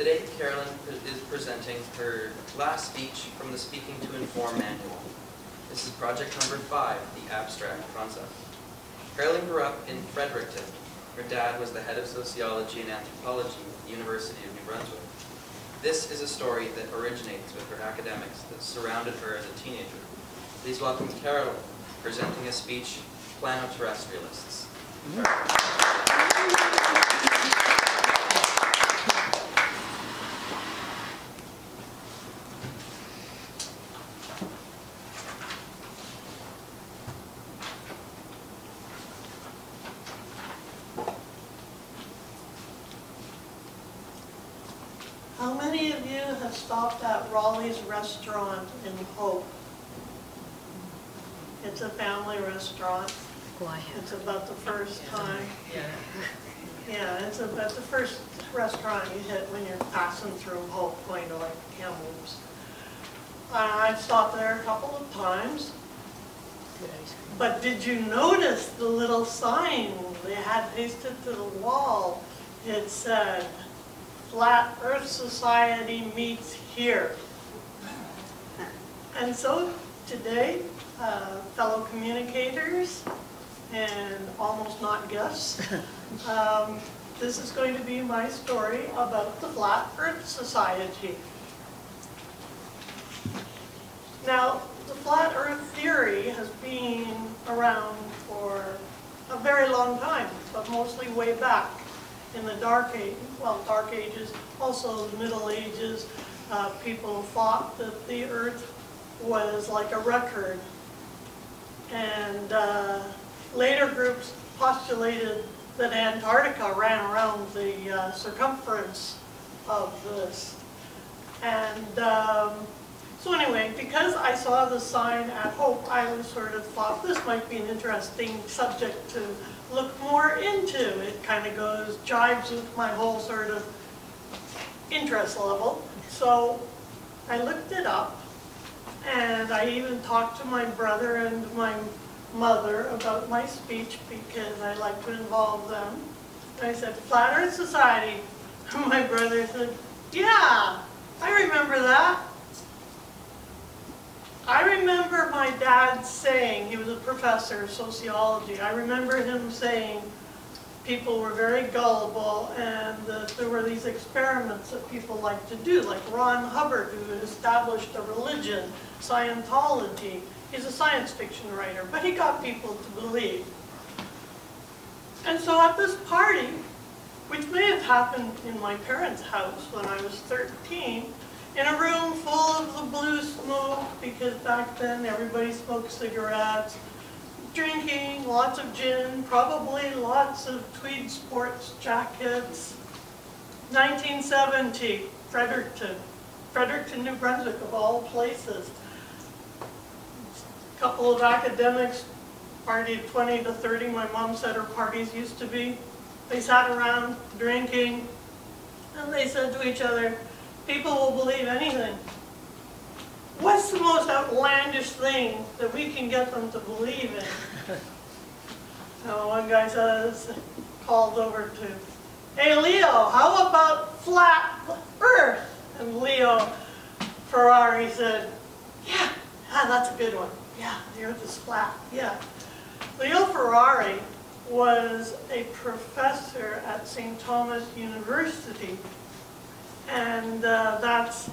Today, Carolyn is presenting her last speech from the Speaking to Inform manual. This is project number five, the abstract concept. Carolyn grew up in Fredericton. Her dad was the head of sociology and anthropology at the University of New Brunswick. This is a story that originates with her academics that surrounded her as a teenager. Please welcome Carolyn, presenting a speech, Planoterrestrialists. How many of you have stopped at Rolly's Restaurant in Hope? It's a family restaurant. I have. It's about the first time. Yeah. Yeah, it's about the first restaurant you hit when you're passing through Hope, going to like Kamloops. Uh, I've stopped there a couple of times, Good ice cream. but did you notice the little sign they had pasted to the wall? It said, Flat Earth Society meets here. And so today, uh, fellow communicators and almost not guests, um, this is going to be my story about the Flat Earth Society. Now, the flat earth theory has been around for a very long time, but mostly way back in the dark age, well, dark ages, also the middle ages. Uh, people thought that the earth was like a record. And uh, later groups postulated that Antarctica ran around the uh, circumference of this. And um, so anyway, because I saw the sign at Hope, I was sort of thought this might be an interesting subject to look more into. It kind of goes, jives with my whole sort of interest level. So I looked it up, and I even talked to my brother and my mother about my speech because I like to involve them. I said, Flat Earth Society. My brother said, yeah, I remember that. I remember my dad saying, he was a professor of sociology, I remember him saying people were very gullible and that there were these experiments that people like to do, like Ron Hubbard, who established a religion, Scientology. He's a science fiction writer, but he got people to believe. And so at this party, which may have happened in my parents' house when I was 13, in a room full of the blue smoke, because back then everybody smoked cigarettes, drinking, lots of gin, probably lots of tweed sports jackets. 1970, Fredericton, Fredericton, New Brunswick, of all places. A Couple of academics partied 20 to 30, my mom said her parties used to be. They sat around drinking, and they said to each other, people will believe anything. What's the most outlandish thing that we can get them to believe in? So oh, one guy says, called over to, hey Leo, how about flat earth? And Leo Ferrari said, yeah, yeah, that's a good one. Yeah, the earth is flat, yeah. Leo Ferrari was a professor at St. Thomas University and uh, that's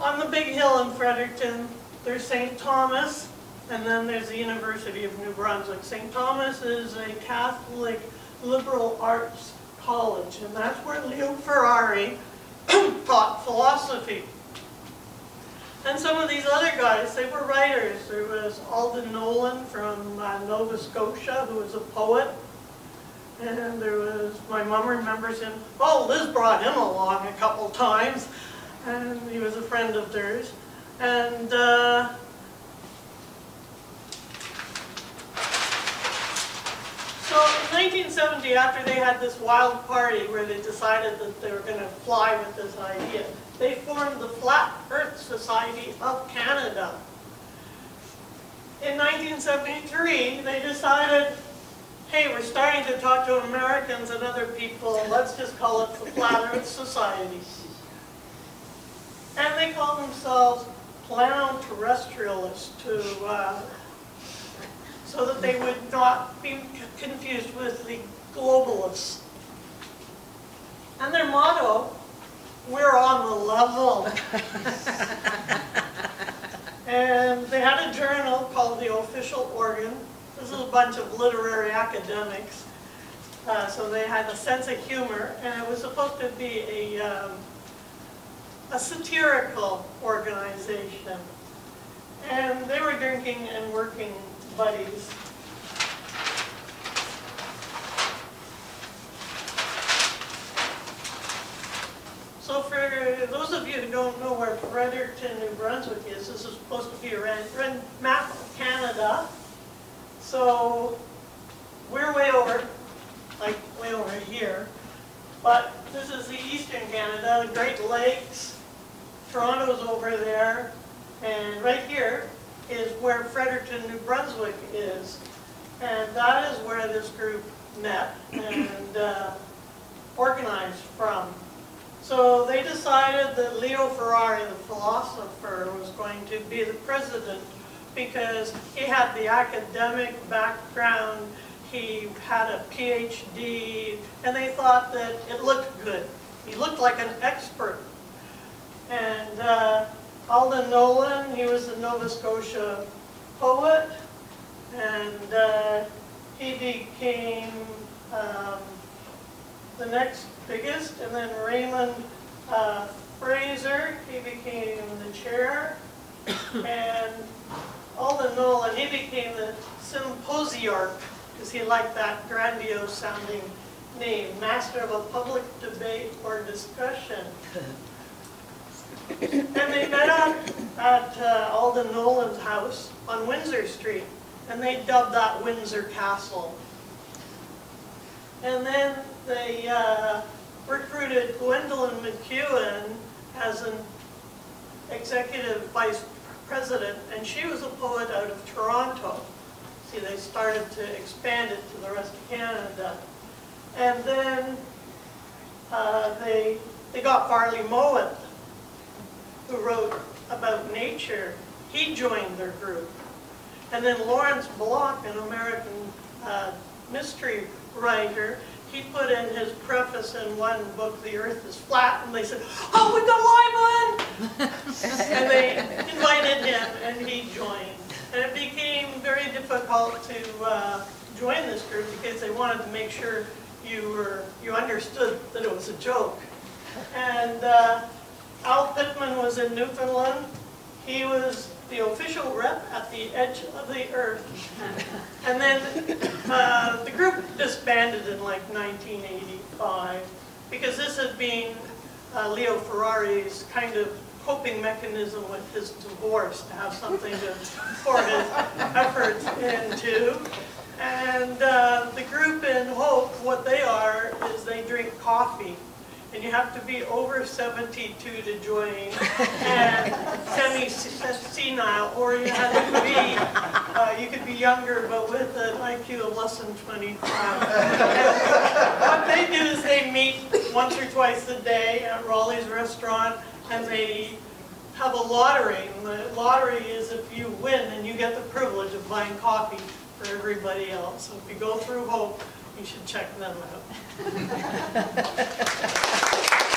on the big hill in Fredericton. There's St. Thomas, and then there's the University of New Brunswick. St. Thomas is a Catholic liberal arts college, and that's where Leo Ferrari taught philosophy. And some of these other guys, they were writers. There was Alden Nowlan from uh, Nova Scotia, who was a poet. And there was, my mom remembers him, oh, Liz brought him along a couple times, and he was a friend of theirs. And uh, so in 1970, after they had this wild party where they decided that they were going to fly with this idea, they formed the Flat Earth Society of Canada. In 1973, they decided hey, we're starting to talk to Americans and other people, let's just call it the Flat Earth Society. And they call themselves plano terrestrialists to, uh, so that they would not be confused with the globalists. And their motto, we're on the level. And they had a journal called The Official Organ. This is a bunch of literary academics. Uh, so they had a sense of humor, and it was supposed to be a, um, a satirical organization. And they were drinking and working buddies. So for those of you who don't know where Fredericton, New Brunswick is, this is supposed to be a ran- ran- map. So we're way over, like way over here. But this is the eastern Canada, the Great Lakes. Toronto's over there. And right here is where Fredericton, New Brunswick is. And that is where this group met and uh, organized from. So they decided that Leo Ferrari, the philosopher, was going to be the president because he had the academic background, he had a PhD, and they thought that it looked good. He looked like an expert. And uh, Alden Nowlan, he was a Nova Scotia poet, and uh, he became um, the next biggest, and then Raymond uh, Fraser, he became the chair, and Alden Nowlan, he became the symposiarch, because he liked that grandiose sounding name, master of a public debate or discussion. And they met up at uh, Alden Nowlan's house on Windsor Street, and they dubbed that Windsor Castle. And then they uh, recruited Gwendolyn MacEwen as an executive vice president, and she was a poet out of Toronto. See, they started to expand it to the rest of Canada. And then uh, they, they got Farley Mowat, who wrote about nature. He joined their group. And then Lawrence Block, an American uh, mystery writer, he put in his preface in one book, The Earth is Flat, and they said, oh, we got Lyman! and they invited him, and he joined. And it became very difficult to uh, join this group because they wanted to make sure you were you understood that it was a joke. And uh, Al Pittman was in Newfoundland. He was the official rep at the edge of the earth. And then uh, the group disbanded in like 1985 because this had been uh, Leo Ferrari's kind of coping mechanism with his divorce to have something to pour his efforts into. And uh, the group in Hope, what they are is they drink coffee. And you have to be over 72 to join and semi-senile, or you have to be, uh, you could be younger, but with an IQ of less than 25. What they do is they meet once or twice a day at Rolly's restaurant, and they have a lottery. And the lottery is if you win, then you get the privilege of buying coffee for everybody else. So if you go through Hope, you should check them out.